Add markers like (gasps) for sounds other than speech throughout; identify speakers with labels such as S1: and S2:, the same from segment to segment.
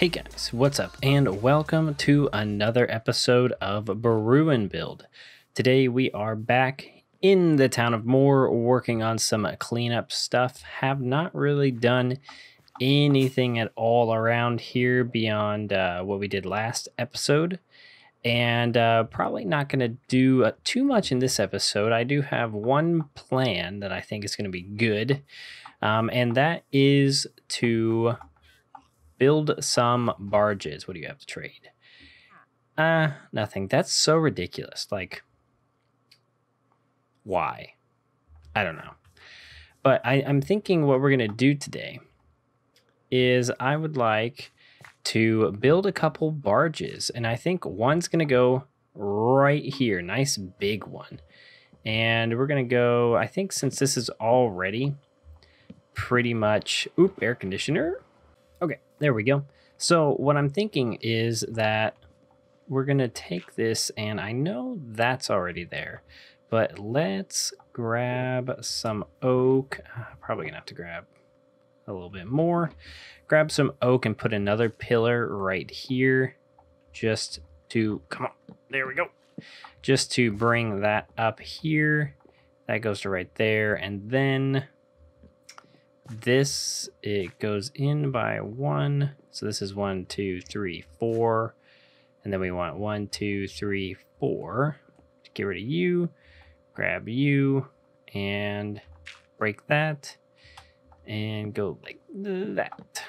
S1: Hey guys, what's up? And welcome to another episode of Brew & Build. Today we are back in the town of Mor working on some cleanup stuff. Have not really done anything at all around here beyond uh, what we did last episode. And uh, probably not going to do uh, too much in this episode. I do have one plan that I think is going to be good. Um, and that is to Build some barges. What do you have to trade? Uh, nothing. That's so ridiculous. Like, why? I don't know. But I, I'm thinking what we're going to do today is I would like to build a couple barges. And I think one's going to go right here. Nice big one. And we're going to go, I think since this is already pretty much, oop, air conditioner. Okay, there we go. So what I'm thinking is that we're to take this, and I know that's already there, but let's grab some oak. Ah, probably going to have to grab a little bit more. Grab some oak and put another pillar right here just to, come on, there we go. Just to bring that up here. That goes to right there. And then this, it goes in by one. So this is one, two, three, four. And then we want one, two, three, four. To Get rid of you, grab you, and break that. And go like that.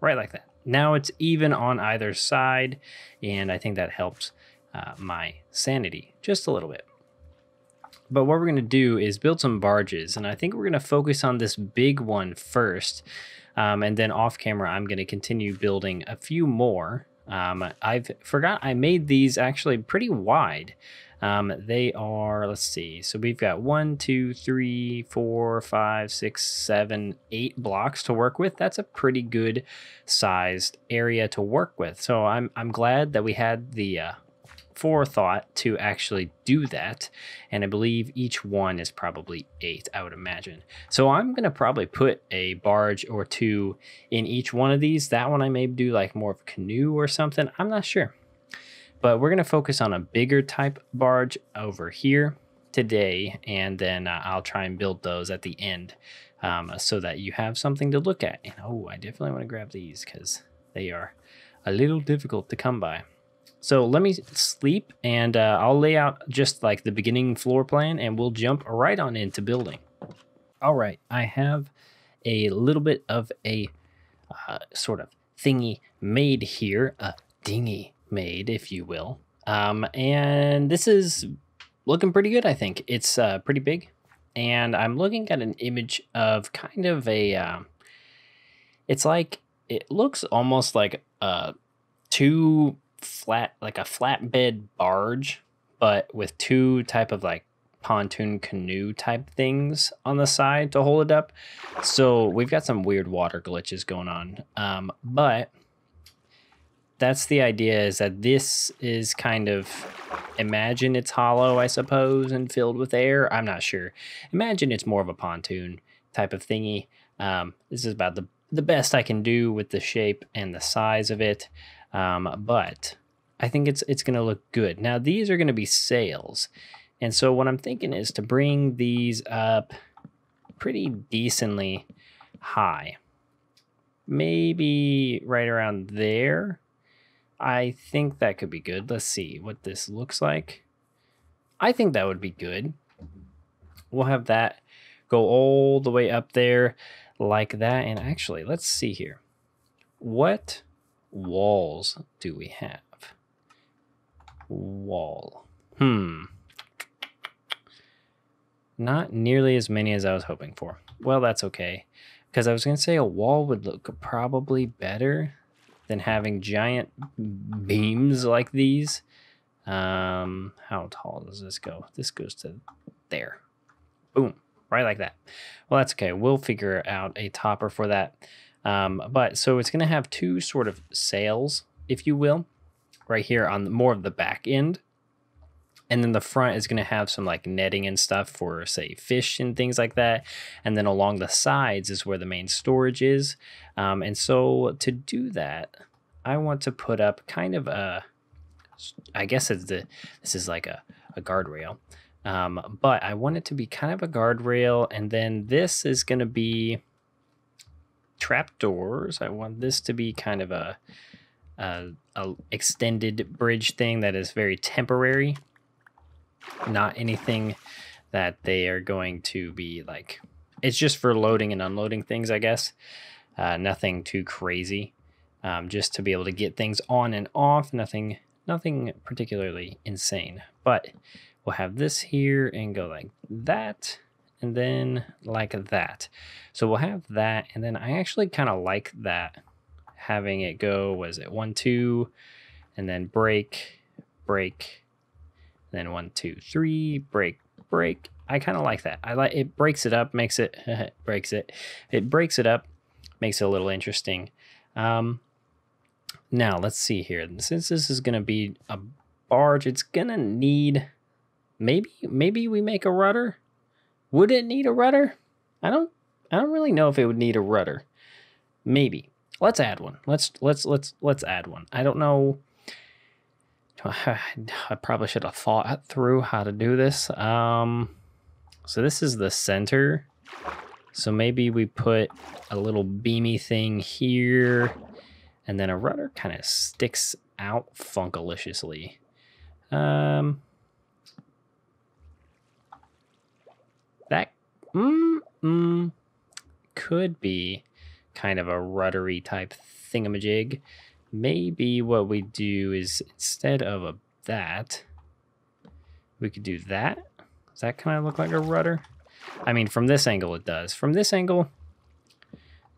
S1: Right like that. Now it's even on either side. And I think that helps uh, my sanity just a little bit. But what we're going to do is build some barges, and I think we're going to focus on this big one first. Um, and then off camera, I'm going to continue building a few more. Um, I've forgot I made these actually pretty wide. Um, they are, let's see, so we've got one, two, three, four, five, six, seven, eight blocks to work with. That's a pretty good sized area to work with. So I'm, I'm glad that we had the uh, forethought to actually do that. And I believe each one is probably eight, I would imagine. So I'm going to probably put a barge or two in each one of these. That one I may do like more of a canoe or something. I'm not sure. But we're going to focus on a bigger type barge over here today. And then uh, I'll try and build those at the end um, so that you have something to look at. And oh, I definitely want to grab these because they are a little difficult to come by. So let me sleep and uh, I'll lay out just like the beginning floor plan and we'll jump right on into building. All right, I have a little bit of a uh, sort of thingy made here, a dinghy made, if you will. Um, and this is looking pretty good, I think. It's uh, pretty big. And I'm looking at an image of kind of a, uh, it's like, it looks almost like uh, two flat like a flatbed barge, but with two type of like pontoon canoe type things on the side to hold it up. So we've got some weird water glitches going on. Um, but that's the idea is that this is kind of imagine it's hollow, I suppose, and filled with air. I'm not sure. Imagine it's more of a pontoon type of thingy. Um, this is about the the best I can do with the shape and the size of it. Um, but I think it's it's going to look good. Now these are going to be sails. And so what I'm thinking is to bring these up pretty decently high. Maybe right around there. I think that could be good. Let's see what this looks like. I think that would be good. We'll have that go all the way up there like that. And actually, let's see here. What walls do we have? Wall. Hmm. Not nearly as many as I was hoping for. Well, that's okay. Because I was going to say a wall would look probably better than having giant beams like these. Um, how tall does this go? This goes to there. Boom. Right like that. Well, that's okay. We'll figure out a topper for that. Um, but so it's going to have two sort of sails, if you will, right here on the, more of the back end. And then the front is going to have some like netting and stuff for, say, fish and things like that. And then along the sides is where the main storage is. Um, and so to do that, I want to put up kind of a, I guess it's the, this is like a, a guardrail. Um, but I want it to be kind of a guardrail. And then this is going to be trapdoors. I want this to be kind of a, a, a extended bridge thing that is very temporary. Not anything that they are going to be like, it's just for loading and unloading things, I guess. Uh, nothing too crazy. Um, just to be able to get things on and off. Nothing, nothing particularly insane. But we'll have this here and go like that and then like that. So we'll have that. And then I actually kind of like that having it go, was it one, two, and then break, break, then one, two, three, break, break. I kind of like that. I like it breaks it up, makes it (laughs) breaks it. It breaks it up, makes it a little interesting. Um, now let's see here. Since this is gonna be a barge, it's gonna need maybe maybe we make a rudder. Would it need a rudder? I don't I don't really know if it would need a rudder. Maybe. Let's add one. Let's let's let's let's add one. I don't know. (sighs) I probably should have thought through how to do this. Um, so this is the center. So maybe we put a little beamy thing here, and then a rudder kind of sticks out funkaliciously. Um, that mm, mm, could be kind of a ruddery type thingamajig. Maybe what we do is instead of a, that, we could do that. Does that kind of look like a rudder? I mean, from this angle it does. From this angle,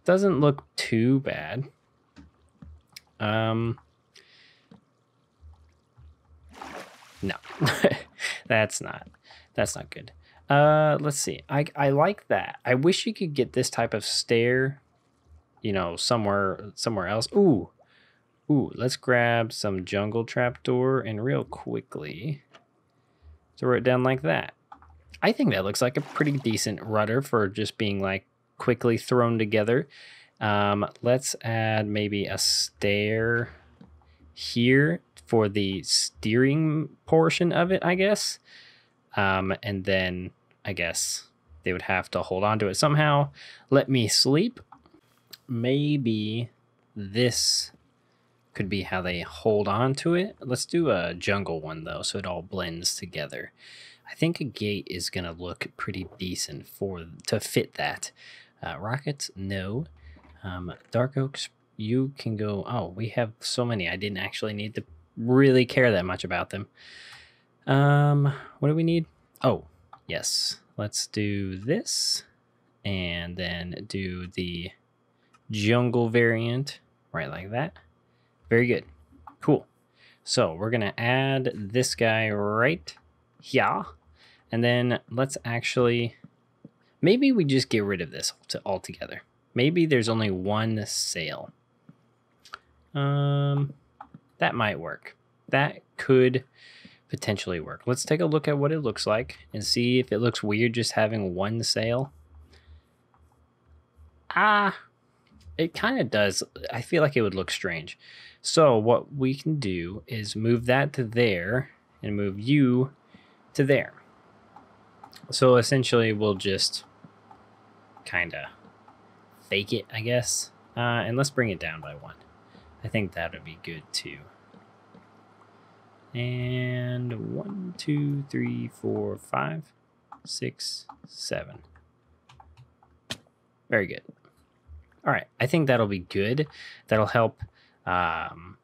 S1: doesn't look too bad. Um, no, (laughs) that's not, that's not good. Uh, let's see. I, I like that. I wish you could get this type of stair you know, somewhere somewhere else. Ooh. Ooh, let's grab some jungle trapdoor and real quickly throw it down like that. I think that looks like a pretty decent rudder for just being like quickly thrown together. Um, let's add maybe a stair here for the steering portion of it, I guess. Um, and then I guess they would have to hold on to it somehow. Let me sleep maybe this could be how they hold on to it. Let's do a jungle one though, so it all blends together. I think a gate is gonna look pretty decent for to fit that. Uh, rockets, no. Um, dark oaks, you can go. Oh, we have so many. I didn't actually need to really care that much about them. Um, what do we need? Oh, yes. Let's do this, and then do the jungle variant, right like that. Very good. Cool. So we're going to add this guy right here. And then let's actually, maybe we just get rid of this altogether. Maybe there's only one sail. Um, that might work. That could potentially work. Let's take a look at what it looks like and see if it looks weird just having one sail. Ah, it kind of does. I feel like it would look strange. So what we can do is move that to there and move you to there. So essentially we'll just kind of fake it, I guess. Uh, and let's bring it down by one. I think that would be good too. And one, two, three, four, five, six, seven. Very good. All right, I think that'll be good. That'll help um,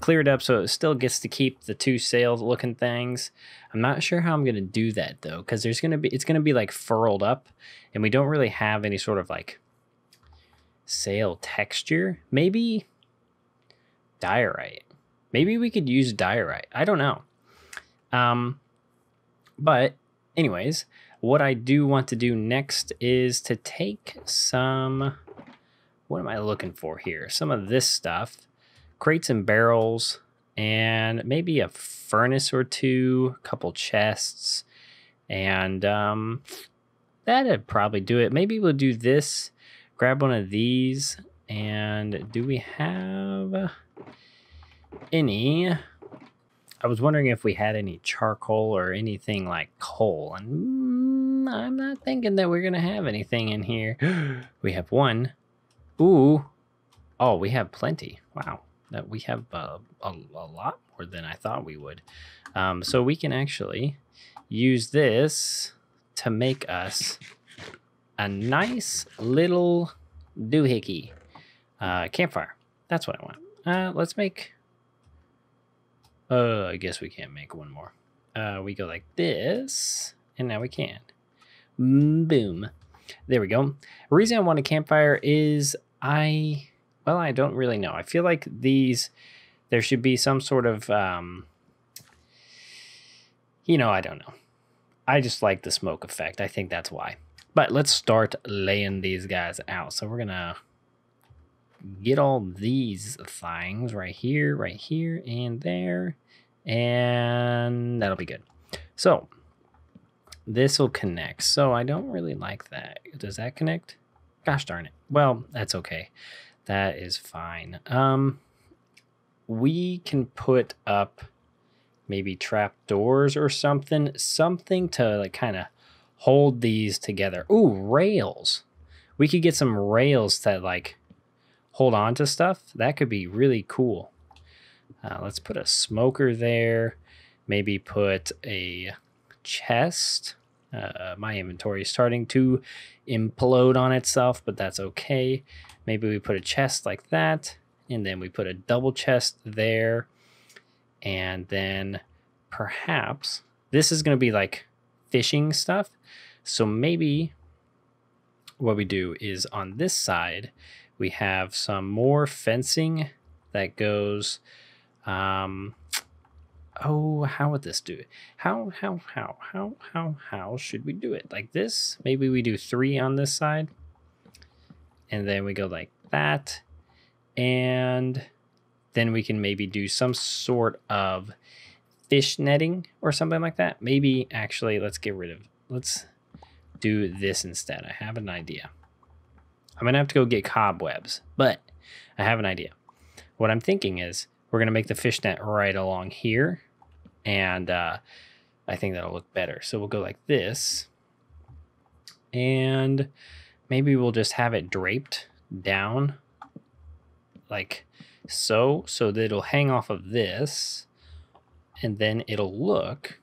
S1: clear it up so it still gets to keep the two sails looking things. I'm not sure how I'm to do that though, because there's to be, it's to be like furled up and we don't really have any sort of like sail texture. Maybe diorite. Maybe we could use diorite. I don't know. Um, but anyways, what I do want to do next is to take some what am I looking for here? Some of this stuff, crates and barrels, and maybe a furnace or two, a couple chests, and um, that'd probably do it. Maybe we'll do this, grab one of these, And do we have any? I was wondering if we had any charcoal or anything like coal, and mm, I'm not thinking that we're gonna have anything in here. (gasps) we have one. Ooh, oh, we have plenty. Wow, that we have uh, a, a lot more than I thought we would. Um, so we can actually use this to make us a nice little doohickey uh, campfire. That's what I want. Uh, let's make. Uh, I guess we can't make one more. Uh, we go like this, and now we can. Mm, boom. There we go. The reason I want a campfire is I, well, I don't really know. I feel like these, there should be some sort of, um, you know, I don't know. I just like the smoke effect. I think that's why. But let's start laying these guys out. So we're going to get all these things right here, right here, and there. And that'll be good. So this will connect. So I don't really like that. Does that connect? Gosh darn it. Well, that's okay. That is fine. Um, we can put up maybe trap doors or something, something to like kind of hold these together. Ooh, rails. We could get some rails that like hold on to stuff. That could be really cool. Uh, let's put a smoker there. Maybe put a chest. Uh, my inventory is starting to implode on itself, but that's okay. Maybe we put a chest like that, and then we put a double chest there and then perhaps this is going to be like fishing stuff. So maybe what we do is on this side, we have some more fencing that goes, um, oh, how would this do it? How, how, how, how, how, how should we do it? Like this? Maybe we do three on this side. And then we go like that. And then we can maybe do some sort of fish netting or something like that. Maybe actually let's get rid of let's do this instead. I have an idea. I'm gonna have to go get cobwebs, but I have an idea. What I'm thinking is we're gonna make the fish net right along here, and uh, I think that'll look better. So we'll go like this, and maybe we'll just have it draped down like so, so that it'll hang off of this and then it'll look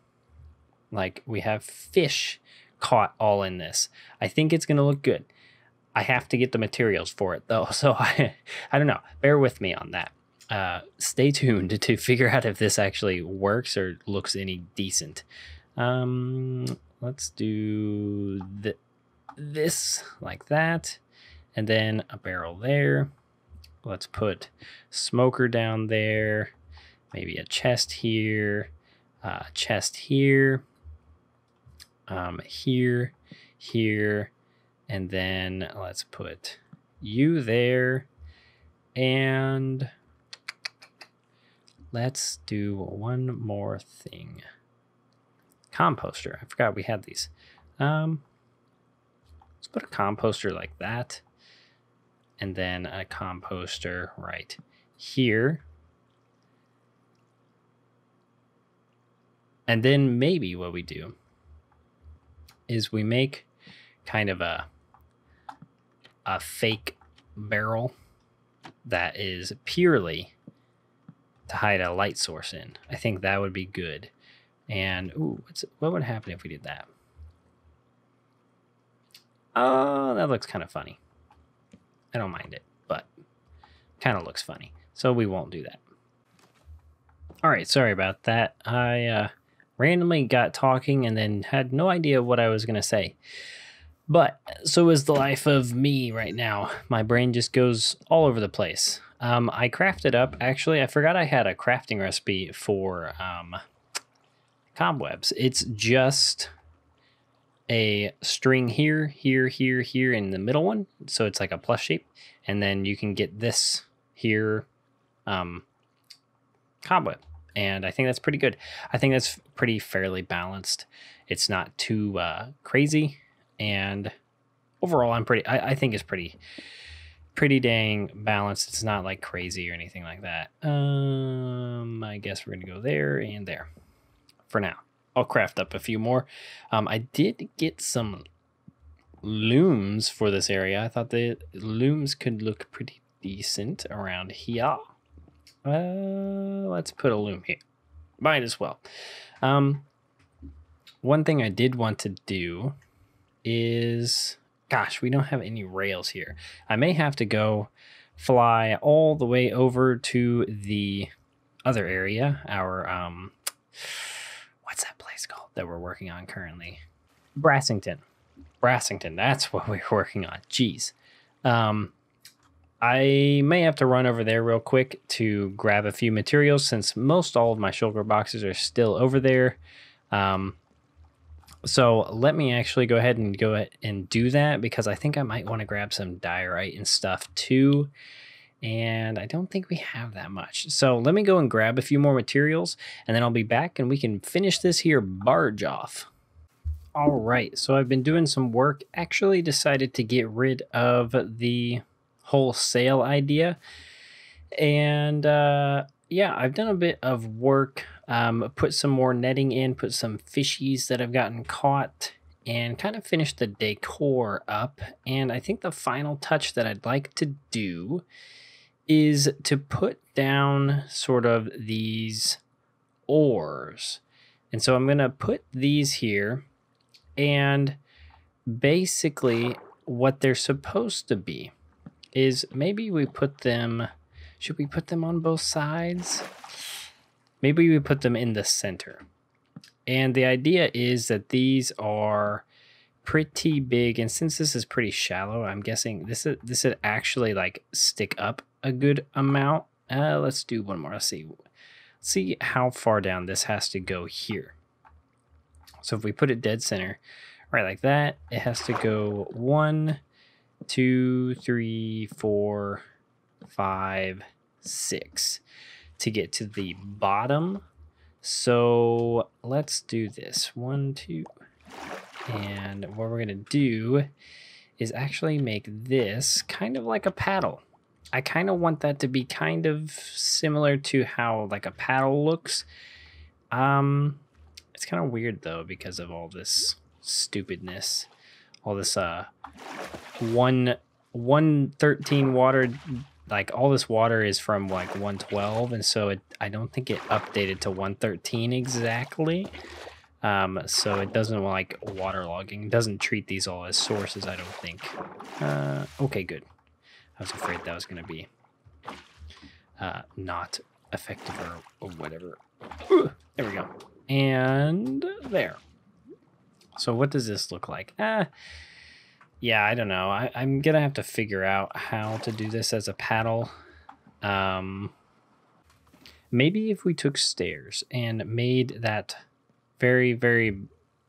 S1: like we have fish caught all in this. I think it's going to look good. I have to get the materials for it though. (laughs) So I, I don't know. Bear with me on that. Uh, stay tuned (laughs) to figure out if this actually works or looks any decent. Um, let's do th this like that. And then a barrel there. Let's put smoker down there, maybe a chest here, uh, chest here, um, here, here, and then let's put you there, and let's do one more thing. Composter. I forgot we had these. Um, let's put a composter like that and then a composter right here. And then maybe what we do is we make kind of a a fake barrel that is purely to hide a light source in. I think that would be good. And ooh, what would happen if we did that? Oh, that looks kind of funny. I don't mind it, but kind of looks funny. So we won't do that. All right, sorry about that. I uh, randomly got talking and then had no idea what I was going to say. But so is the life of me right now. My brain just goes all over the place. Um, I crafted up, actually, I forgot I had a crafting recipe for um, cobwebs. It's just a string here, here, here, here in the middle one. So it's like a plus shape. And then you can get this here um, cobweb. And I think that's pretty good. I think that's pretty fairly balanced. It's not too uh, crazy. And overall, I'm pretty, I, I think it's pretty, pretty dang balanced. It's not like crazy or anything like that. Um, I guess we're gonna go there and there for now. I'll craft up a few more. Um, I did get some looms for this area. I thought the looms could look pretty decent around here. Uh, let's put a loom here. Might as well. Um, one thing I did want to do is, gosh, we don't have any rails here. I may have to go fly all the way over to the other area, our, um, what's that place called that we're working on currently? Brassington. Brassington, that's (laughs) what we're working on. Jeez. Um, I may have to run over there real quick to grab a few materials since most all of my shulker boxes are still over there. Um, so let me actually go ahead and go ahead and do that because I think I might want to grab some diorite and stuff too. And I don't think we have that much. So let me go and grab a few more materials and then I'll be back and we can finish this here barge off. All right, so I've been doing some work. Actually decided to get rid of the whole sail idea. And uh, yeah, I've done a bit of work um, put some more netting in, put some fishies that I've gotten caught, and kind of finish the decor up. And I think the final touch that I'd like to do is to put down sort of these oars. And so I'm going to put these here and basically what they're supposed to be is maybe we put them should we put them on both sides maybe we put them in the center. And the idea is that these are pretty big and since this is pretty shallow i'm guessing this is this would actually like stick up a good amount. Uh let's do one more. Let's see. Let's see how far down this has to go here. So if we put it dead center right like that it has to go one two three four five six to get to the bottom. So let's do this. One, two. And what we're going to do is actually make this kind of like a paddle. I kind of want that to be kind of similar to how like a paddle looks. Um, it's kind of weird though because of all this stupidness, all this uh one one thirteen water like all this water is from like 112 and so it i don't think it updated to 113 exactly. Um, so it doesn't like waterlogging doesn't treat these all as sources i don't think. Uh, okay good. I was afraid that was going to be uh, not effective or, or whatever. Ooh, there we go. And there. So what does this look like? Ah yeah, I don't know. I, am gonna have to figure out how to do this as a paddle. Um, maybe if we took stairs and made that very, very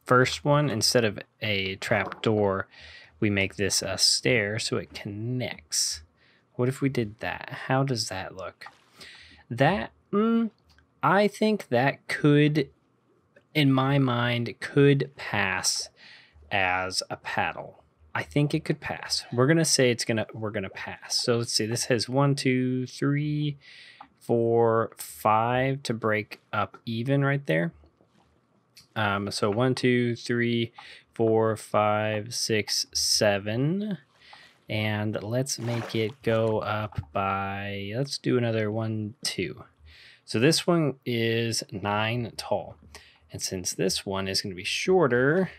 S1: first one instead of a trap door, we make this a stair so it connects. What if we did that? How does that look? That, mm, I think that could, in my mind, could pass as a paddle. I think it could pass. We're gonna say it's gonna we're gonna pass. So let's see. This has one, two, three, four, five to break up even right there. Um, so one, two, three, four, five, six, seven. And let's make it go up by let's do another one, two. So this one is nine tall. And since this one is going to be shorter,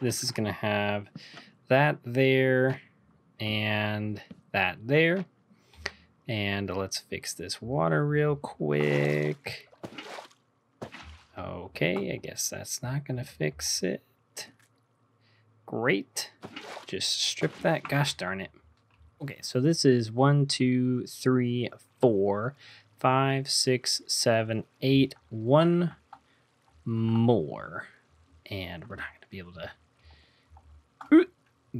S1: this is going to have that there and that there. And let's fix this water real quick. Okay, I guess that's not going to fix it. Great. Just strip that. Gosh darn it. Okay, so this is one, two, three, four, five, six, seven, eight, one more. And we're not going to be able to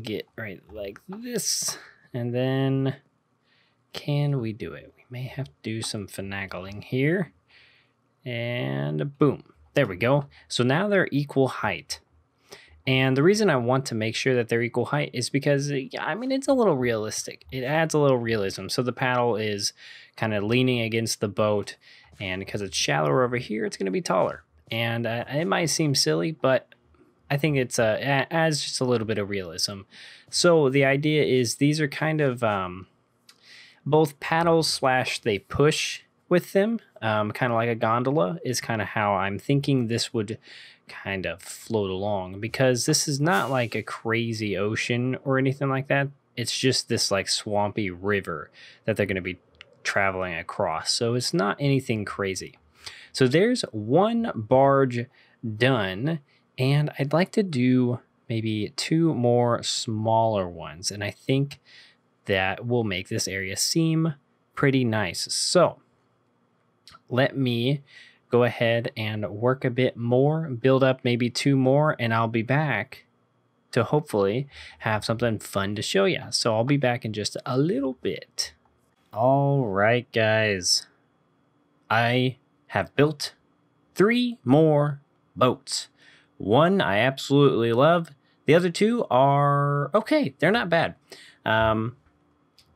S1: get right like this. And then can we do it? We may have to do some finagling here. And boom. There we go. So now they're equal height. And the reason I want to make sure that they're equal height is because, I mean, it's a little realistic. It adds a little realism. So the paddle is kind of leaning against the boat, and because it's shallower over here, it's going to be taller. And uh, it might seem silly, but I think it's uh, adds just a little bit of realism. So the idea is these are kind of um, both paddles slash they push with them, um, kind of like a gondola is kind of how I'm thinking this would kind of float along because this is not like a crazy ocean or anything like that. It's just this like swampy river that they're going to be traveling across. So it's not anything crazy. So there's one barge done, and I'd like to do maybe two more smaller ones. And I think that will make this area seem pretty nice. So let me go ahead and work a bit more, build up maybe two more, and I'll be back to hopefully have something fun to show you. So I'll be back in just a little bit. All right, guys. I have built three more boats. One I absolutely love. The other two are okay. They're not bad. Um,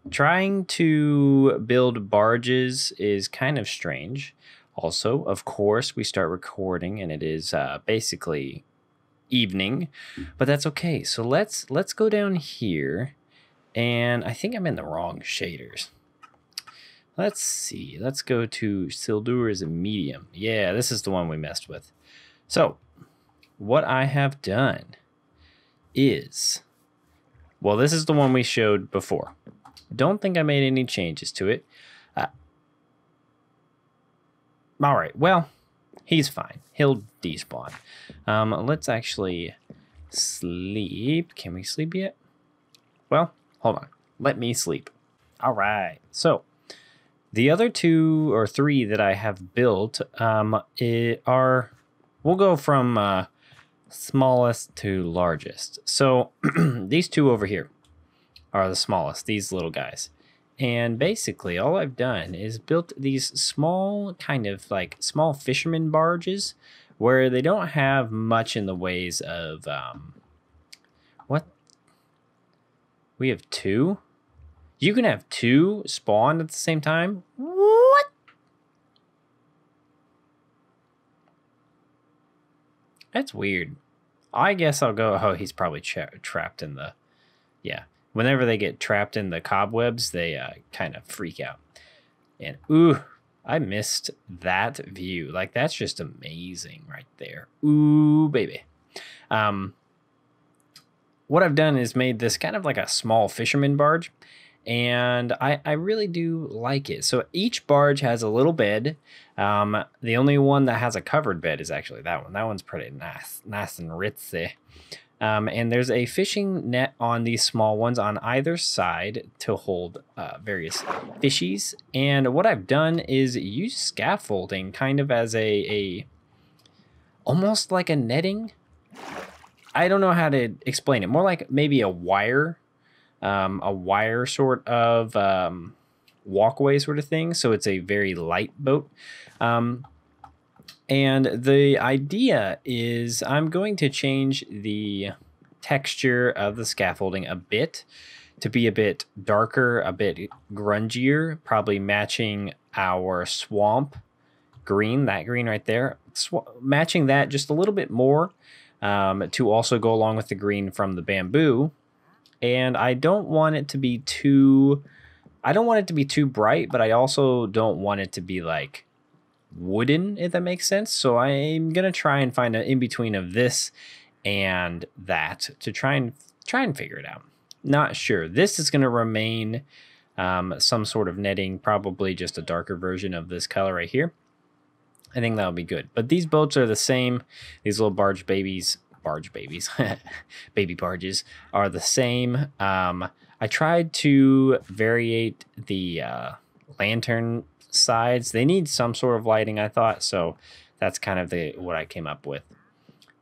S1: trying to build barges is kind of strange. Also, of course, we start recording and it is uh, basically evening, but that's okay. So let's let's go down here, and I think I'm in the wrong shaders. Let's see. Let's go to Sildur as a medium. Yeah, this is the one we messed with. So, what I have done is, well, this is the one we showed before. Don't think I made any changes to it. Uh, all right, well, he's fine. He'll despawn. Um, let's actually sleep. Can we sleep yet? Well, hold on. Let me sleep. All right, so the other two or three that I have built um, are, we'll go from uh, smallest to largest. So (clears throat) these two over here are the smallest, these little guys. And basically, all I've done is built these small, kind of like small fisherman barges where they don't have much in the ways of. Um, what? We have two? You can have two spawned at the same time? What? That's weird. I guess I'll go. Oh, he's probably tra trapped in the. Yeah. Whenever they get trapped in the cobwebs, they uh, kind of freak out. And ooh, I missed that view. Like that's just amazing right there. Ooh, baby. Um, what I've done is made this kind of like a small fisherman barge and I, I really do like it. So each barge has a little bed. Um, the only one that has a covered bed is actually that one. That one's pretty nice, nice and ritzy. Um, and there's a fishing net on these small ones on either side to hold uh, various fishies. And what I've done is use scaffolding kind of as a, a almost like a netting. I don't know how to explain it. More like maybe a wire um, a wire sort of um, walkway sort of thing. So it's a very light boat. Um, and the idea is I'm going to change the texture of the scaffolding a bit to be a bit darker, a bit grungier, probably matching our swamp green, that green right there, Sw matching that just a little bit more um, to also go along with the green from the bamboo and I don't want it to be too I don't want it to be too bright, but I also don't want it to be like wooden, if that makes sense. So I'm gonna try and find an in between of this and that to try and try and figure it out. Not sure. This is gonna remain um, some sort of netting, probably just a darker version of this color right here. I think that'll be good. But these boats are the same. These little barge babies barge babies, (laughs) baby barges, are the same. Um, I tried to variate the uh, lantern sides. They need some sort of lighting, I thought, so that's kind of the what I came up with.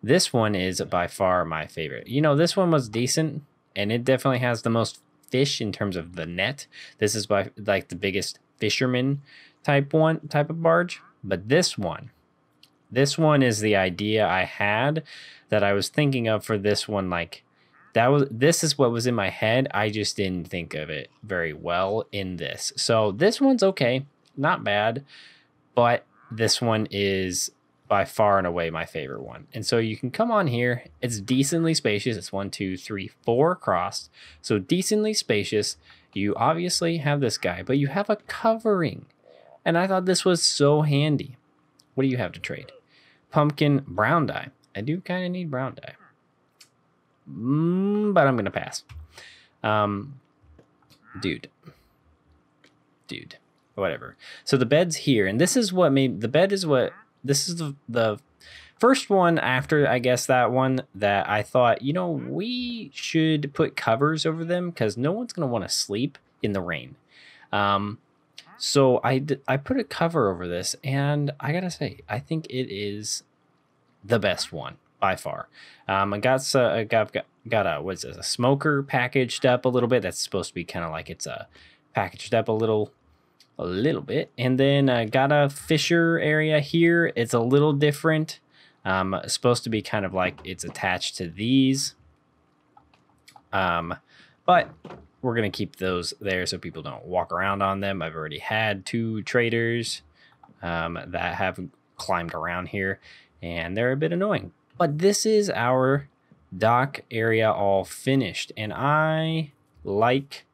S1: This one is by far my favorite. You know, this one was decent, and it definitely has the most fish in terms of the net. This is by like the biggest fisherman type one type of barge, but this one This one is the idea I had that I was thinking of for this one. Like that was this is what was in my head. I just didn't think of it very well in this. So this one's okay, not bad, but this one is by far and away my favorite one. And so you can come on here. It's decently spacious. It's one, two, three, four across. So decently spacious. You obviously have this guy, but you have a covering. And I thought this was so handy. What do you have to trade? Pumpkin brown dye. I do kind of need brown dye. Mm, but I'm to pass. Um, dude. Dude. Whatever. So the bed's here. And this is what made the bed is what this is the, the first one after I guess that one that I thought, you know, we should put covers over them because no one's to want to sleep in the rain. Um, so I, d- I put a cover over this, and I gotta say, I think it is the best one by far. Um, I got uh, I got got, a what's a smoker packaged up a little bit. That's supposed to be kind of like it's a packaged up a little a little bit, and then I got a fisher area here. It's a little different. Um, supposed to be kind of like it's attached to these. Um, but we're going to keep those there so people don't walk around on them. I've already had two traders um, that have climbed around here and they're a bit annoying. But this is our dock area all finished and I like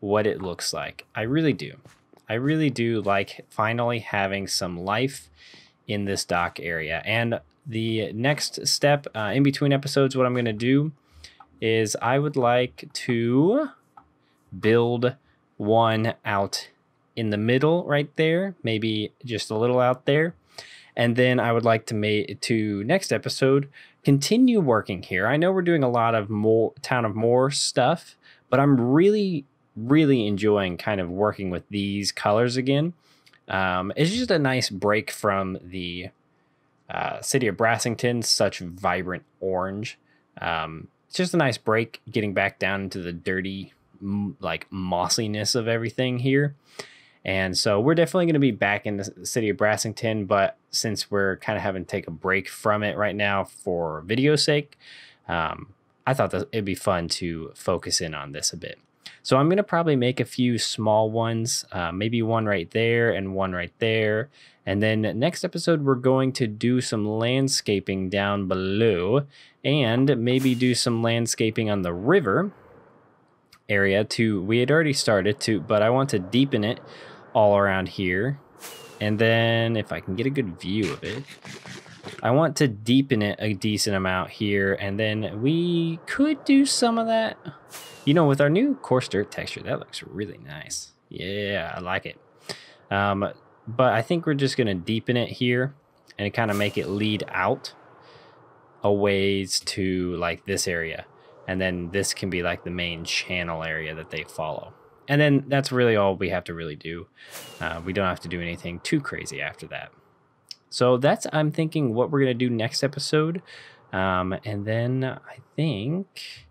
S1: what it looks like. I really do. I really do like finally having some life in this dock area. And the next step uh, in between episodes, what I'm going to do is I would like to build one out in the middle right there, maybe just a little out there. And then I would like to make to next episode continue working here. I know we're doing a lot of more town of Mor stuff, but I'm really really enjoying kind of working with these colors again. Um, it's just a nice break from the uh, city of Brassington, such vibrant orange. Um, it's just a nice break getting back down into the dirty like mossiness of everything here. And so we're definitely going to be back in the city of Brassington, but since we're kind of having to take a break from it right now for video sake, um, I thought that it'd be fun to focus in on this a bit. So I'm going to probably make a few small ones, uh, maybe one right there and one right there. And then next episode, we're going to do some landscaping down below and maybe do some landscaping on the river area to we had already started to but I want to deepen it all around here. And then if I can get a good view of it I want to deepen it a decent amount here. And then we could do some of that. You know with our new coarse dirt texture that looks really nice. Yeah I like it. Um, but I think we're just gonna deepen it here and kind of make it lead out a ways to like this area and then this can be like the main channel area that they follow. And then that's really all we have to really do. Uh, we don't have to do anything too crazy after that. So that's i'm thinking what we're going to do next episode. Um, and then i think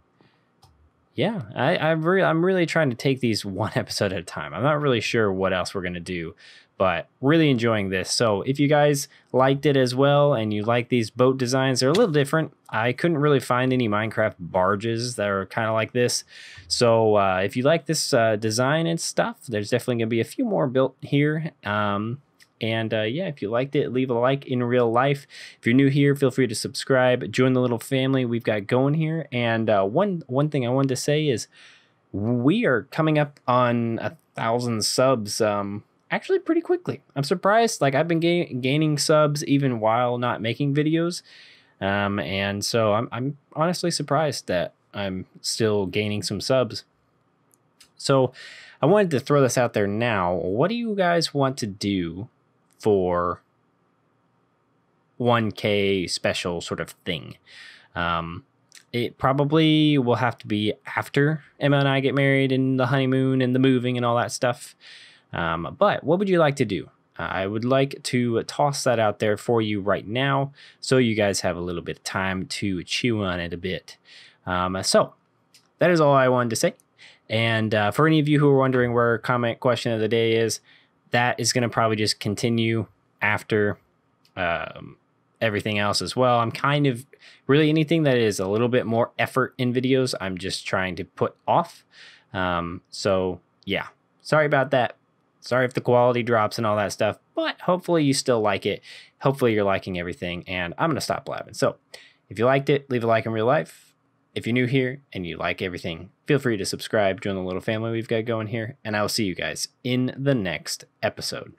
S1: yeah I, I re- i'm really trying to take these (laughs) one episode at a time. I'm not really sure what else we're going to do but really enjoying this. So if you guys liked it as well and you like these boat designs, they're a little different. I couldn't really find any Minecraft barges that are kind of like this. So uh, if you like this uh, design and stuff, there's definitely going to be a few more built here. Um, and uh, yeah, if you liked it, leave a like in real life. If you're new here, feel free to subscribe, join the little family we've got going here. And uh, one one thing I wanted to say is we are coming up on a thousand subs. Um, actually pretty quickly. I'm surprised. Like I've been ga- gaining subs even while not making videos, um, and so I'm I'm honestly surprised that I'm still gaining some subs. So I wanted to throw this out there now. What do you guys want to do for 1K special sort of thing? Um, it probably will have to be after Emma and I get married and the honeymoon and the moving and all that stuff. Um, but what would you like to do? I would like to toss that out there for you right now so you guys have a little bit of time to chew on it a bit. Um, so that is all I wanted to say. And uh, for any of you who are wondering where comment question of the day is, that is going to probably just continue after um, everything else as well. I'm kind of really anything that is a little bit more effort in videos, I'm just trying to put off. Um, so yeah, sorry about that. Sorry if the quality drops and all that stuff, but hopefully you still like it. Hopefully you're liking everything, and I'm gonna stop blabbing. So if you liked it, leave a like in real life. If you're new here and you like everything, feel free to subscribe, join the little family we've got going here, and I will see you guys in the next episode.